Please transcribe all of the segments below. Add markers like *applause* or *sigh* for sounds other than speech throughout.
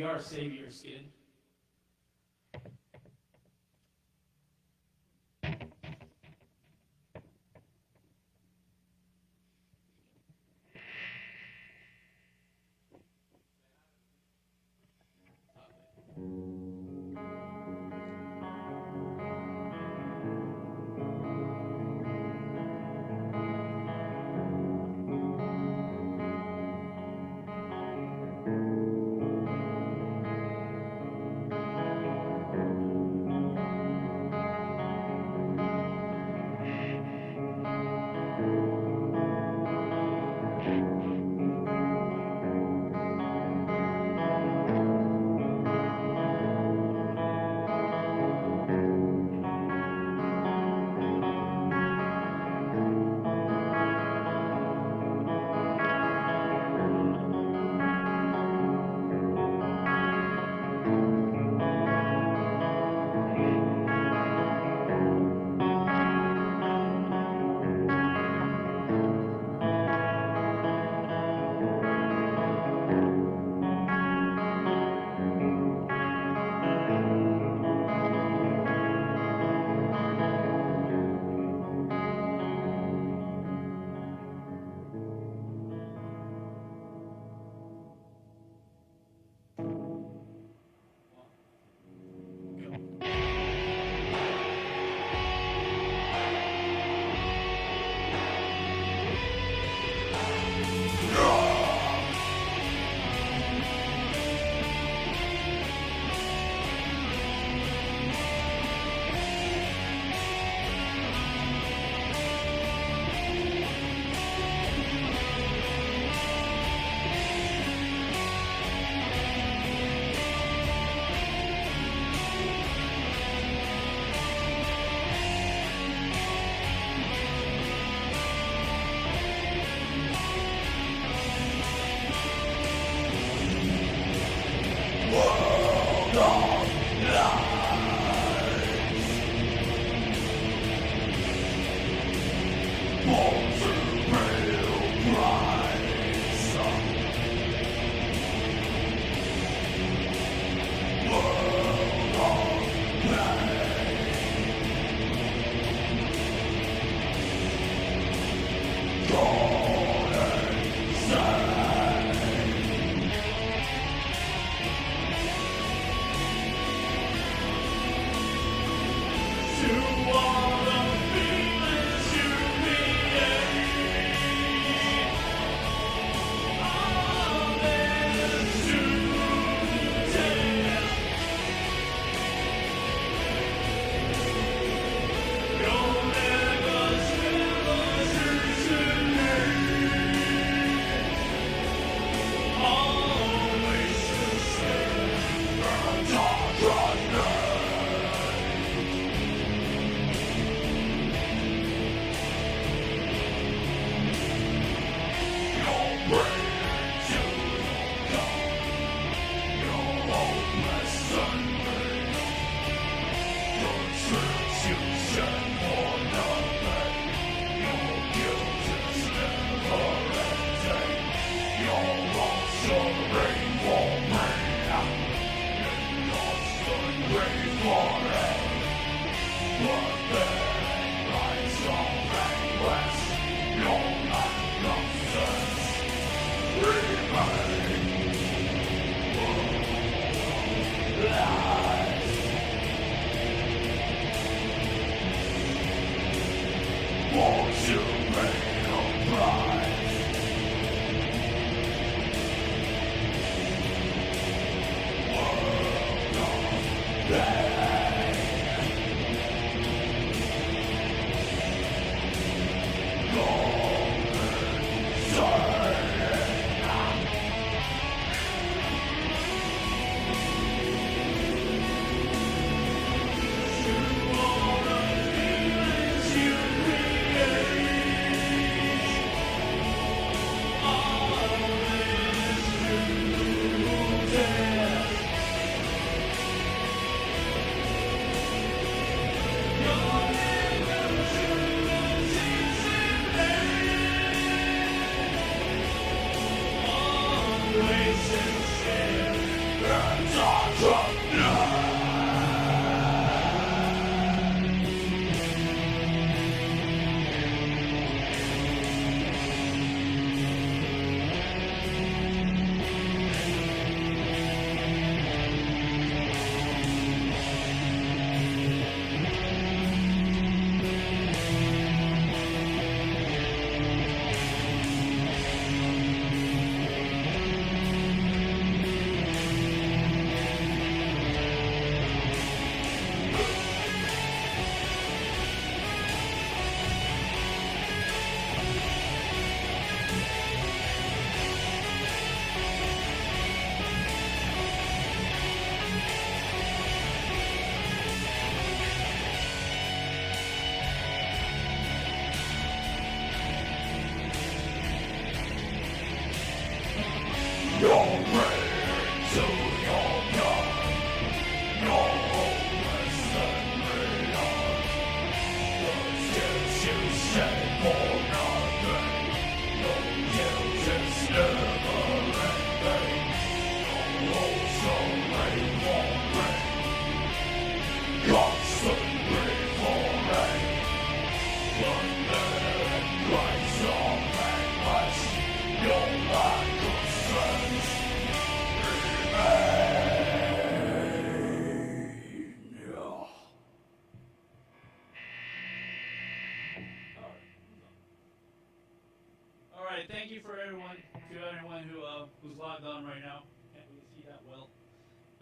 We are SaviorSkin.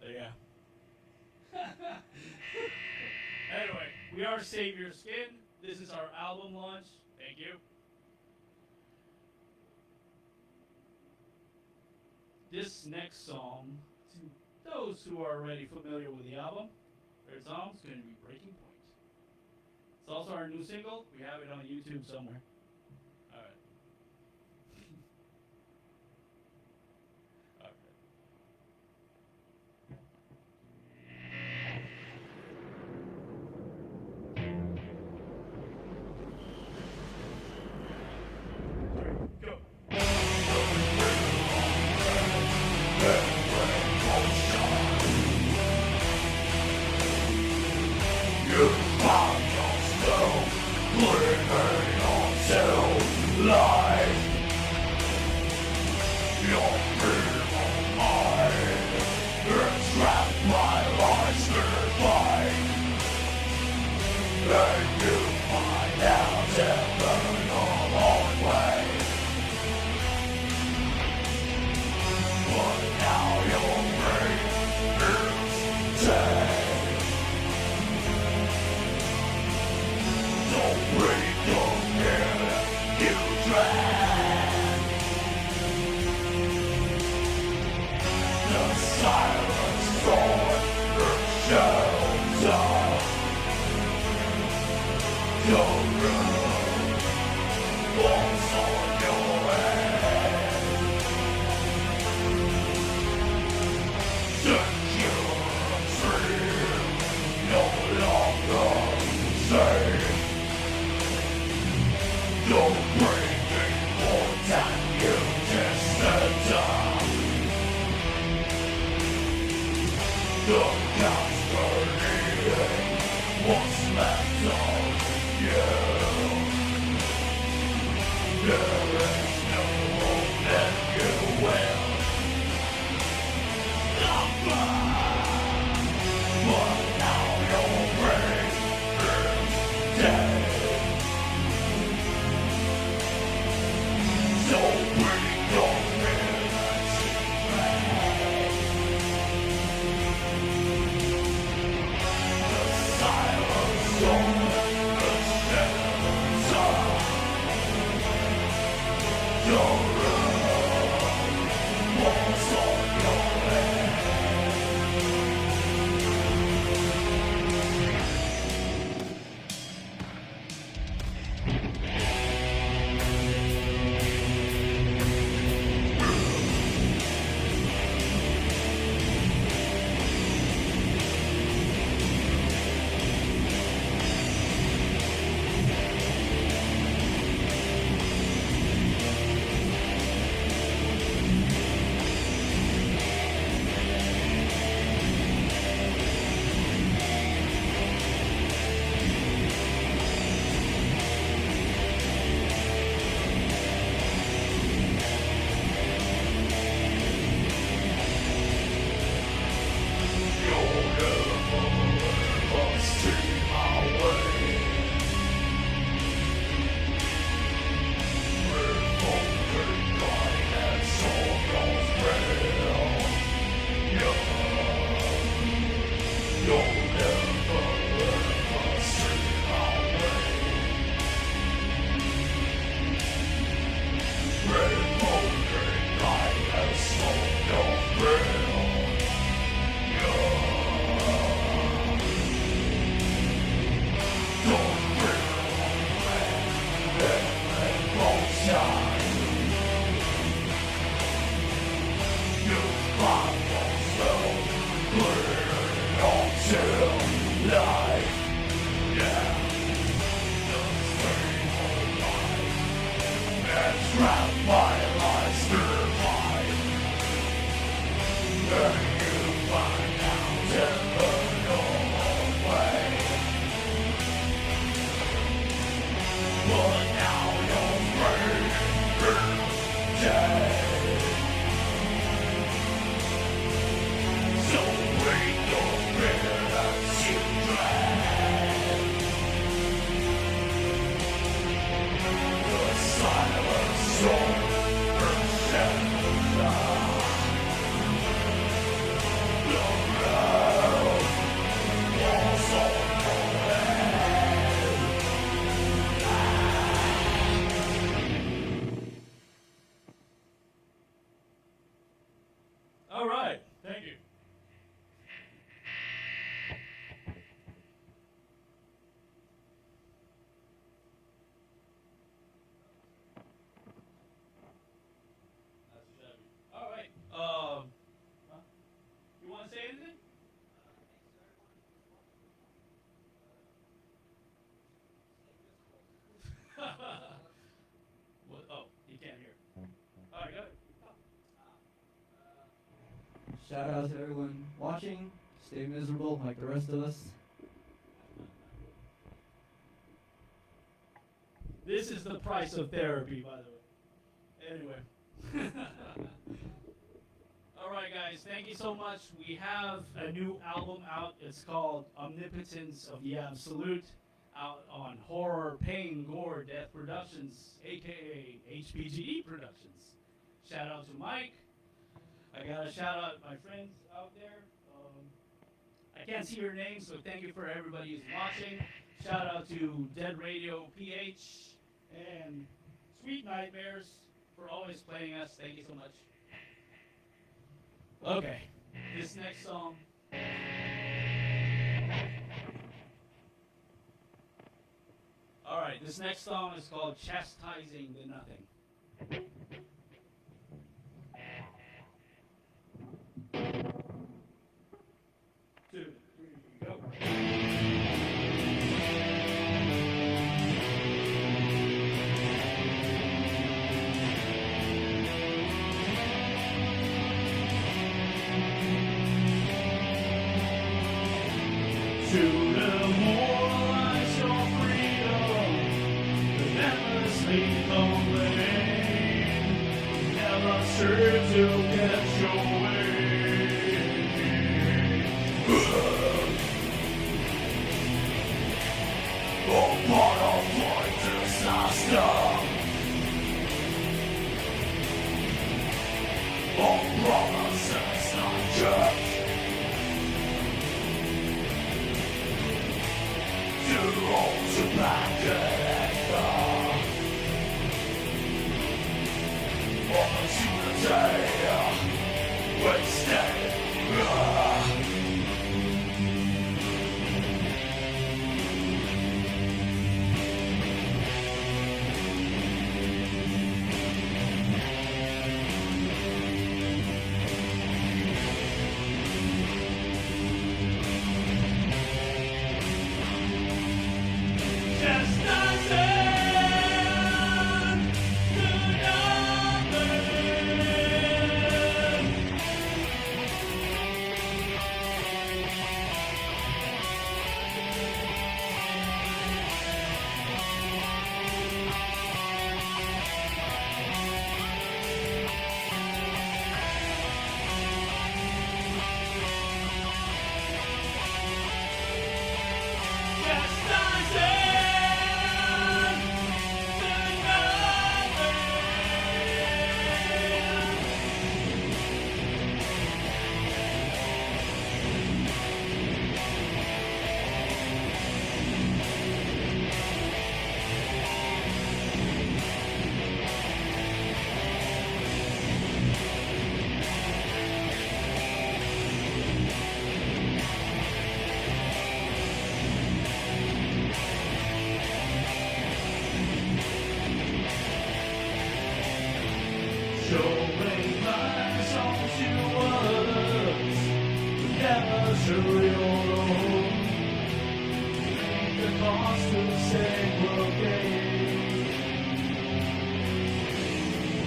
Yeah. *laughs* anyway, we are SaviorSkin. This is our album launch. Thank you. This next song, to those who are already familiar with the album, their song is going to be Breaking Point. It's also our new single. We have it on YouTube somewhere. Don't Shout out to everyone watching. Stay miserable like the rest of us. This is the price of therapy, by the way. Anyway. *laughs* All right, guys. Thank you so much. We have a new album out. It's called Omnipotence of the Absolute, out on Horror, Pain, Gore, Death Productions, aka HPGD Productions. Shout out to Mike. I gotta shout out my friends out there. Um, I can't see your names, so thank you for everybody who's watching. Shout out to Dead Radio PH and Sweet Nightmares for always playing us. Thank you so much. Okay, this next song. All right, this next song is called Chastising the Nothing.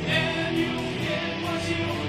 And you get what you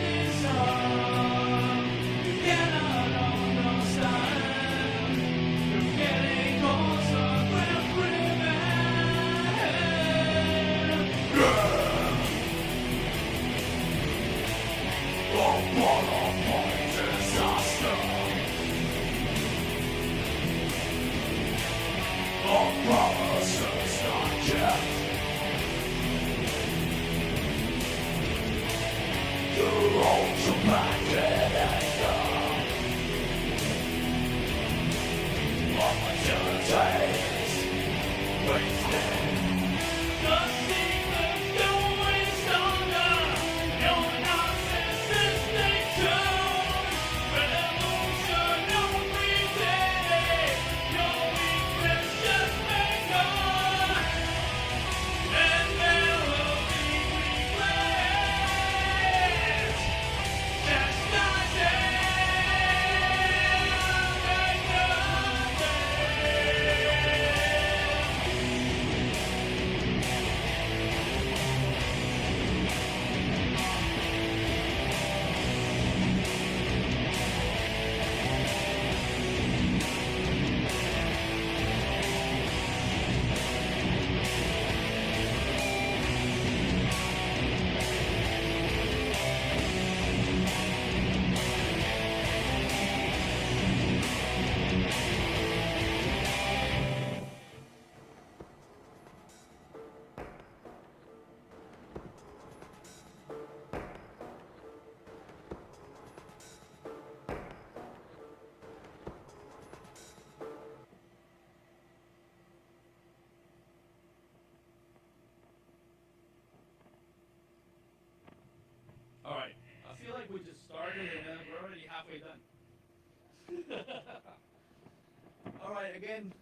*laughs* All right, again,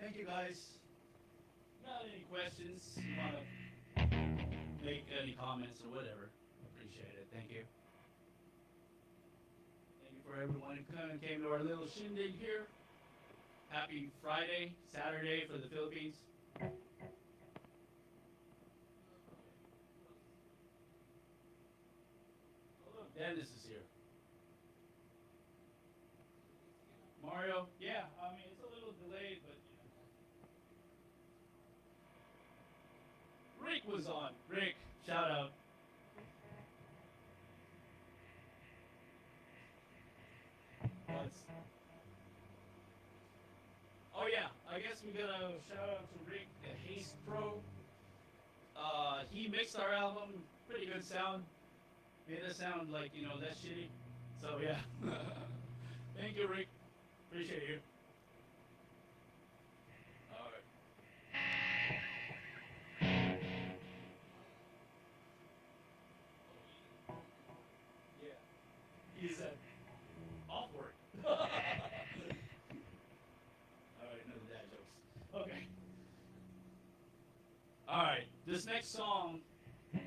thank you guys. Not any questions? Want to make any comments or whatever? Appreciate it. Thank you. Thank you for everyone who come and came to our little shindig here. Happy Friday, Saturday for the Philippines. Look, Dennis is here. Mario, yeah, I mean it's a little delayed, but you know. Rick was on. Rick, shout out. What's- Oh yeah, I guess we gotta shout out to Rick, the Haste Pro. Uh, he mixed our album, pretty good sound. Made us sound like you know that shitty. So yeah, *laughs* thank you, Rick. Appreciate you. All right. Yeah. Off work. *laughs* All right. Okay. All right, this next song is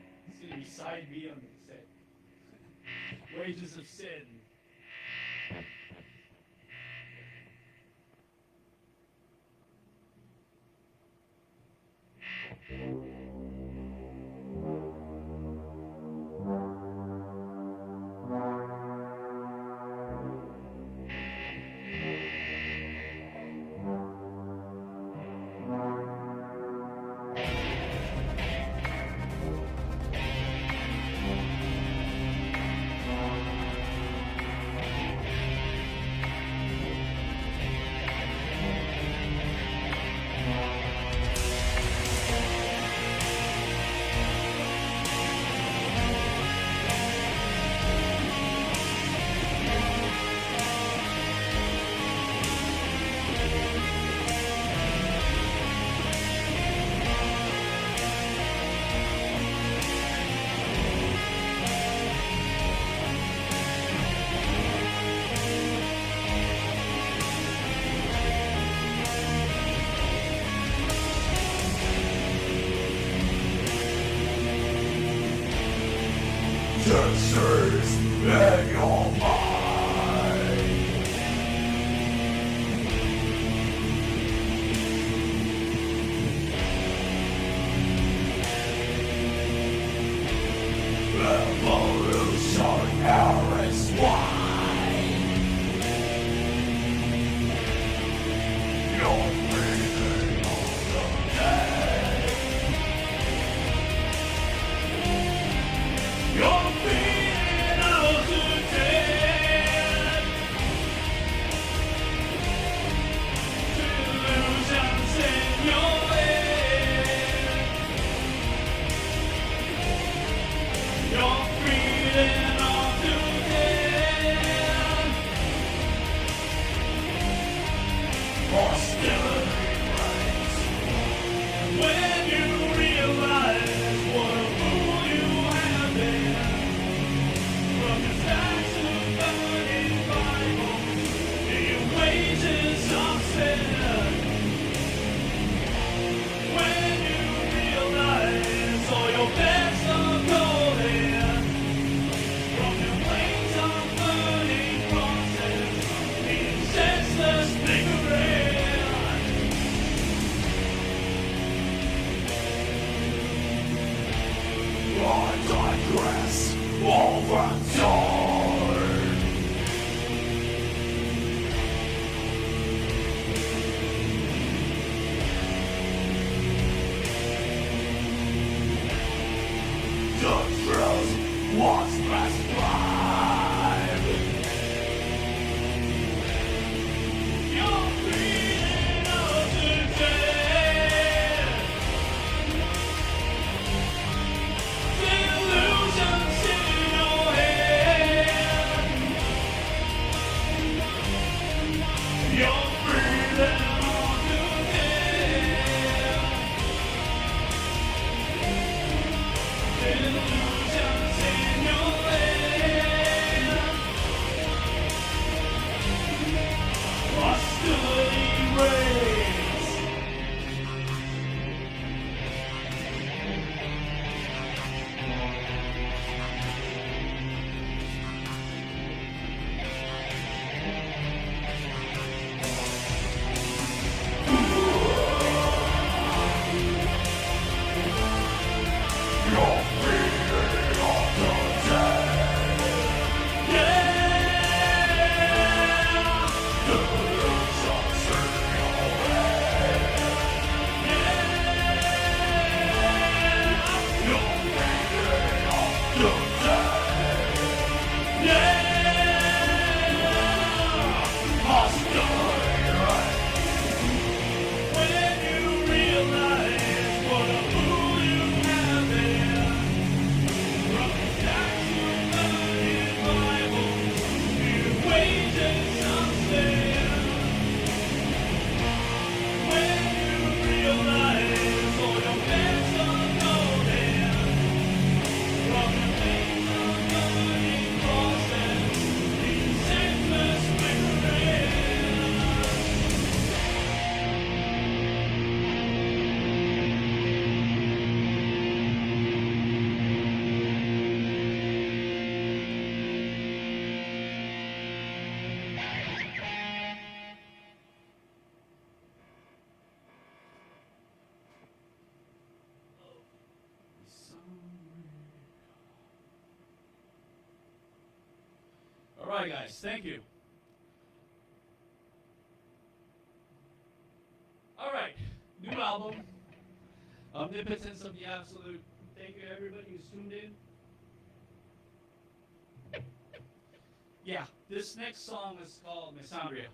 gonna be side B on the set. Wages of Sin. Right, guys. Thank you. All right. New album. Omnipotence of the Absolute. Thank you, everybody who's tuned in. Yeah, this next song is called Misandria.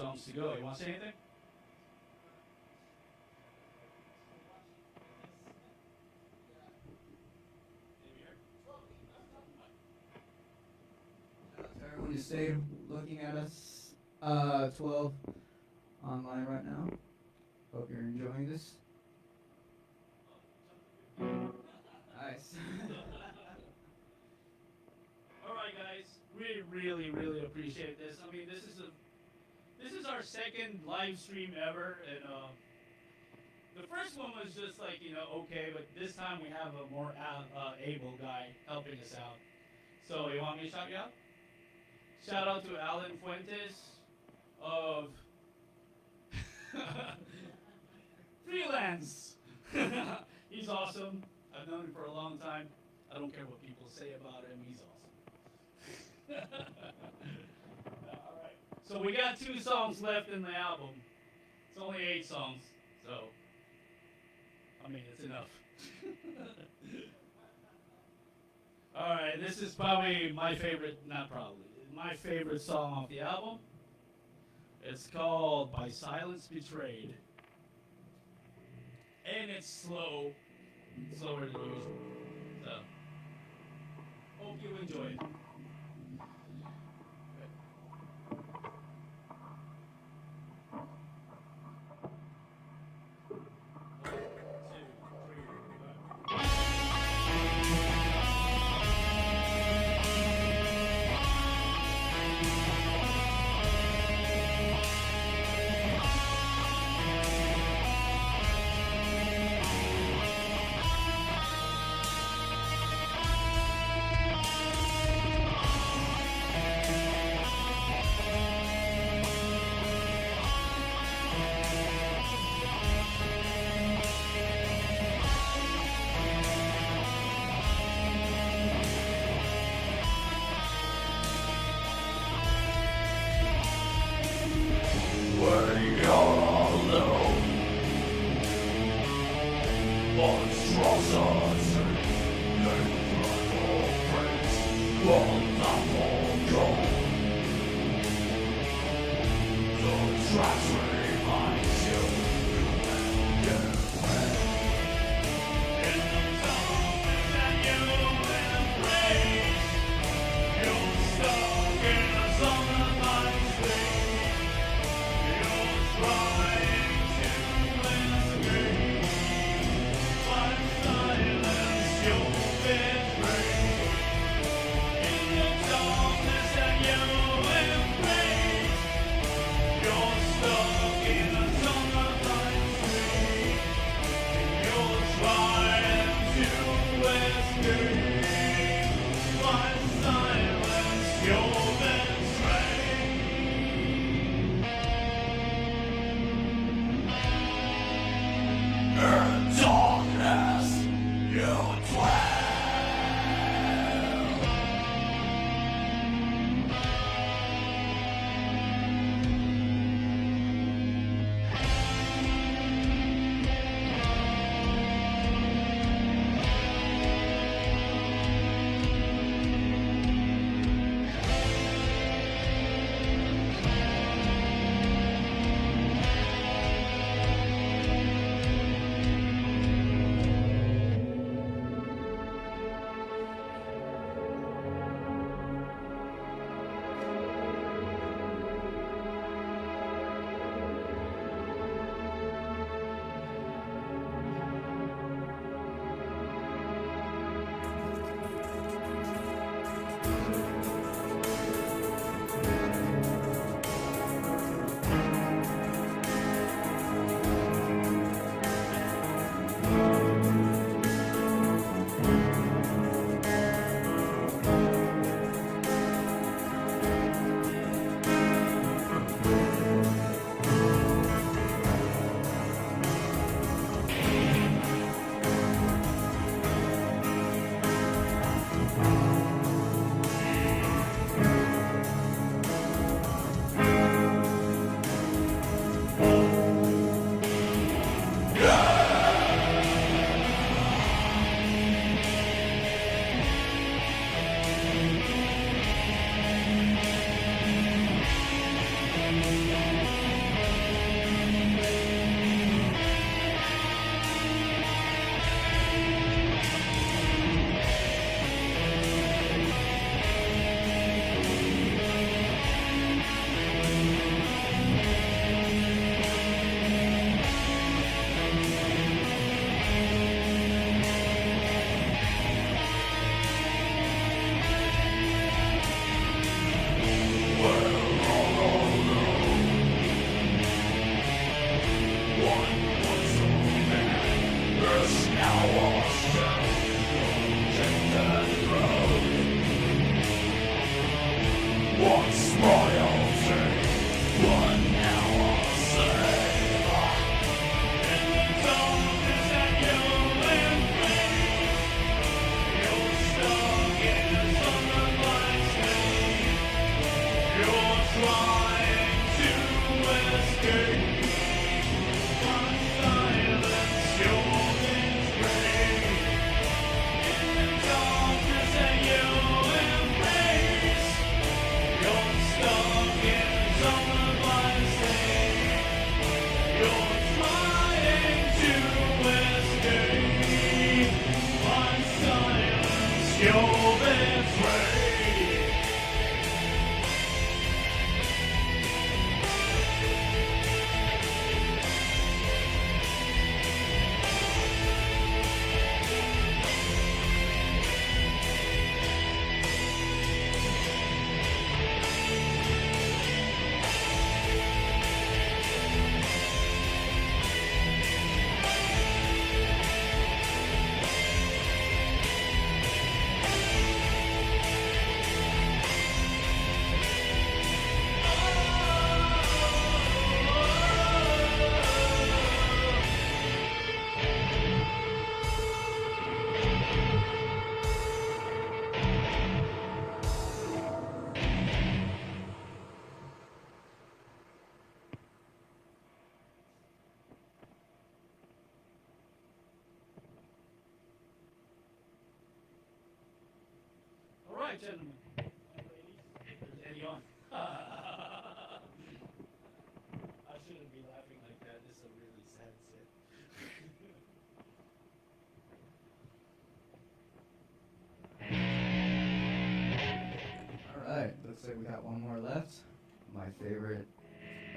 Songs to go. You want to say anything? Shout out to everyone who stayed looking at us. Uh, 12 online right now. Hope you're enjoying this. Nice. *laughs* All right, guys. We really, really appreciate this. I mean, this is a this is our second live stream ever, and uh, the first one was just like you know okay, but this time we have a more uh, able guy helping us out. So you want me to shout you out? Shout out to Alan Fuentes of *laughs* freelance. *laughs* He's awesome. I've known him for a long time. I don't care what people say about him. He's awesome. *laughs* So we got two songs left in the album. It's only eight songs, so I mean it's enough. *laughs* All right, this is probably my favorite. Not probably my favorite song off the album. It's called "By Silence Betrayed," and it's slow, slower than usual. So hope you enjoy it. Looks like we got one more left. My favorite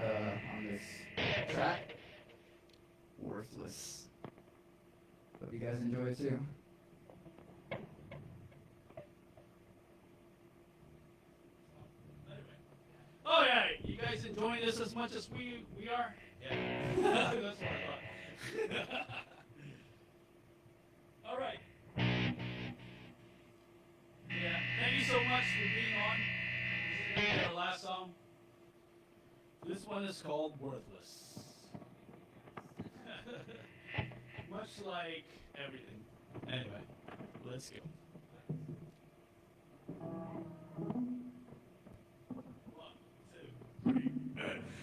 uh, on this track, Worthless. Hope you guys enjoy it too. Oh yeah, you guys enjoying this as much as we we are? Yeah, that's what I thought. All right. Yeah, thank you so much our last song. This one is called Worthless. *laughs* much like everything. Anyway, let's go. One, two, three.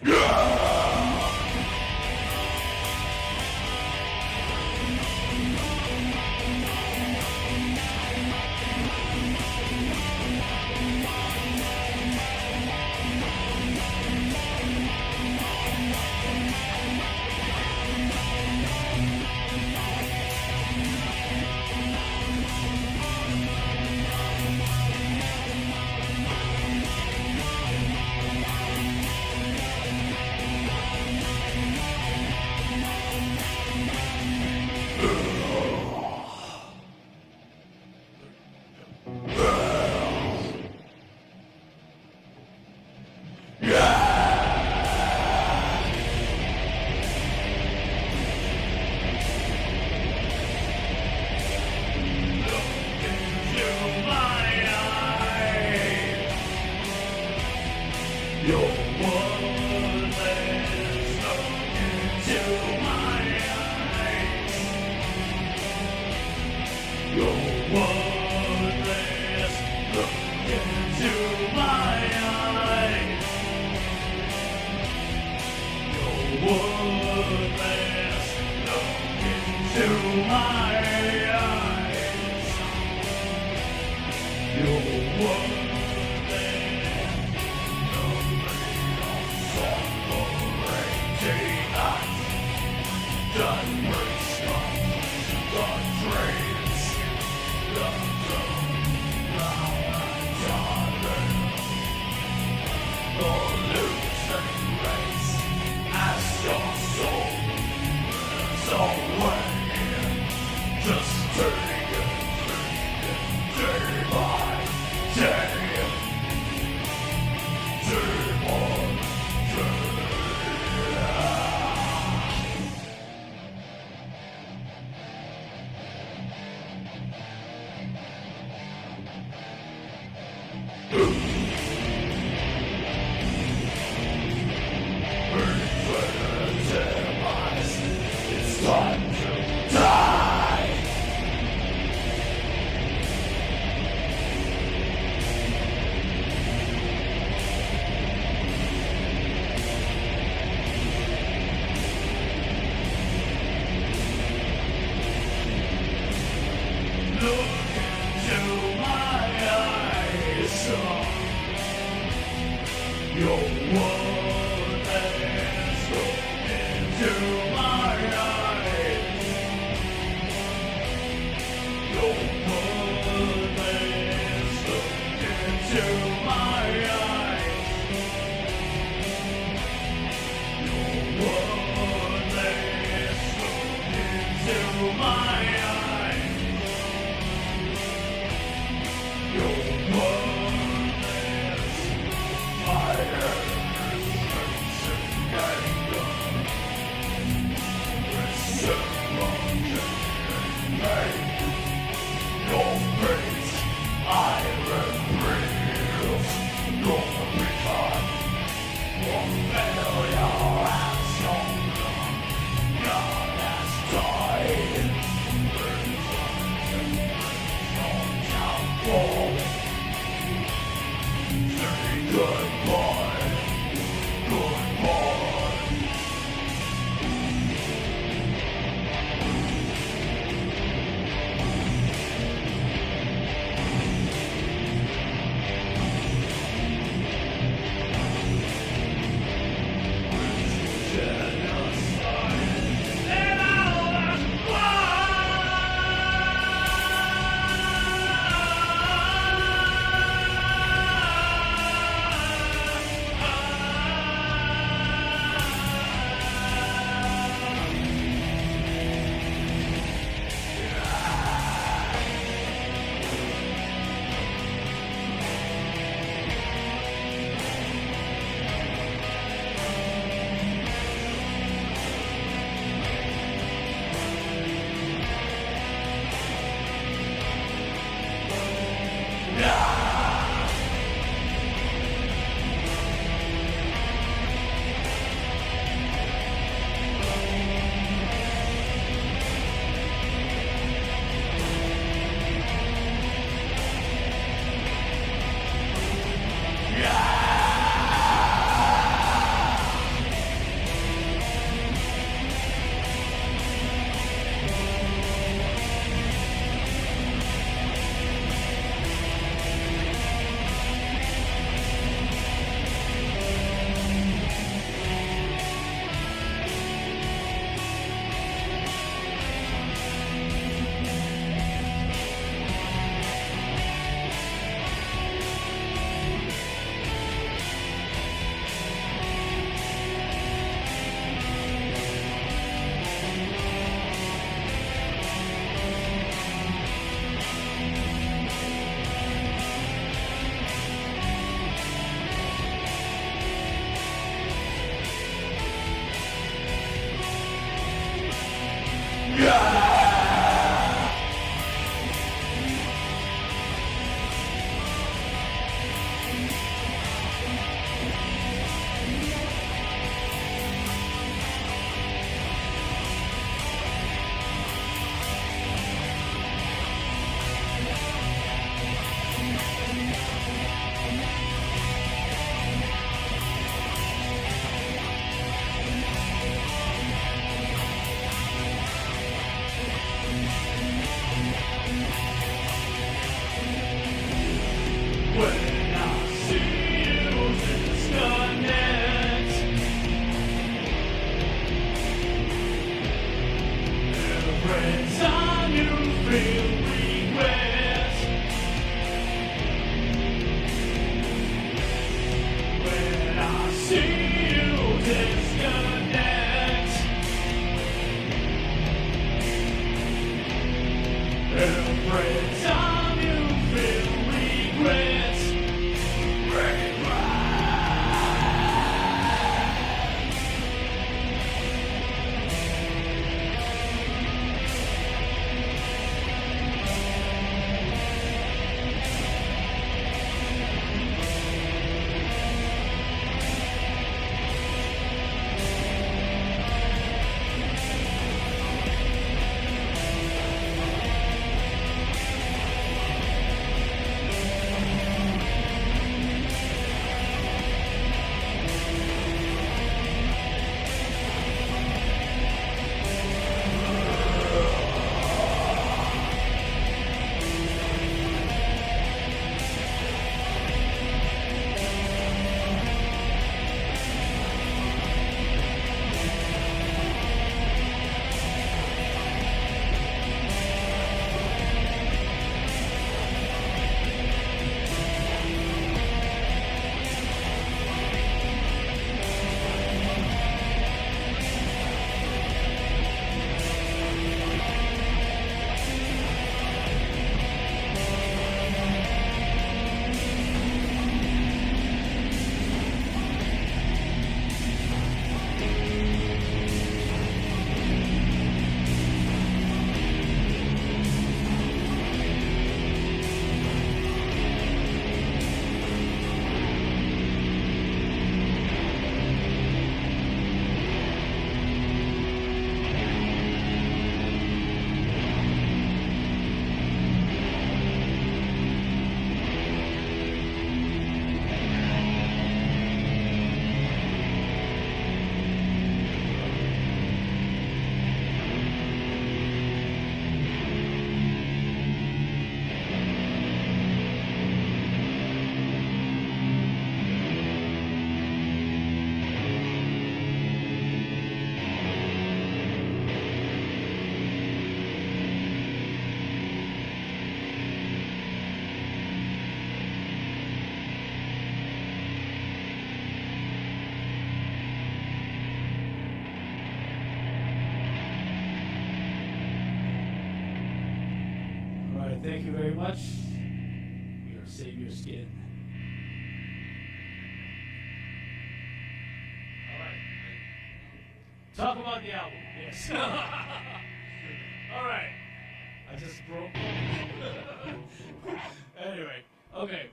As *laughs* Goodbye. Thank you very much. We are SaviorSkin. All right. Talk about the album. Yes. *laughs* All right. I just broke. *laughs* anyway, okay.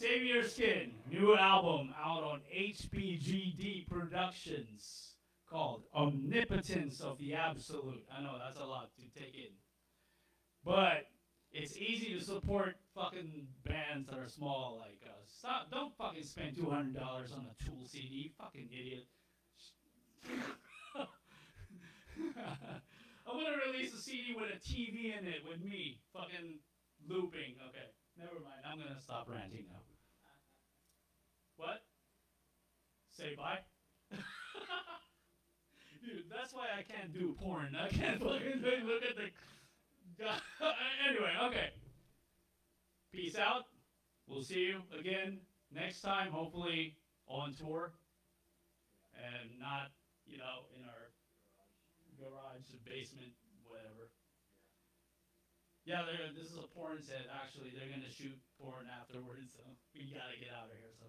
SaviorSkin, new album out on HPGD Productions called Omnipotence of the Absolute. I know that's a lot to take in. But it's easy to support fucking bands that are small like us. Stop, don't fucking spend $200 on a Tool CD, fucking idiot. *laughs* I'm gonna release a CD with a TV in it with me fucking looping. Okay, never mind. I'm gonna stop ranting now. What? Say bye? *laughs* Dude, that's why I can't do porn. I can't fucking *laughs* look at the. *laughs* anyway, okay. Peace out. We'll see you again next time, hopefully on tour and not, you know, in our garage, basement, whatever. Yeah, this is a porn set. Actually, they're gonna shoot porn afterwards, so we gotta get out of here. So.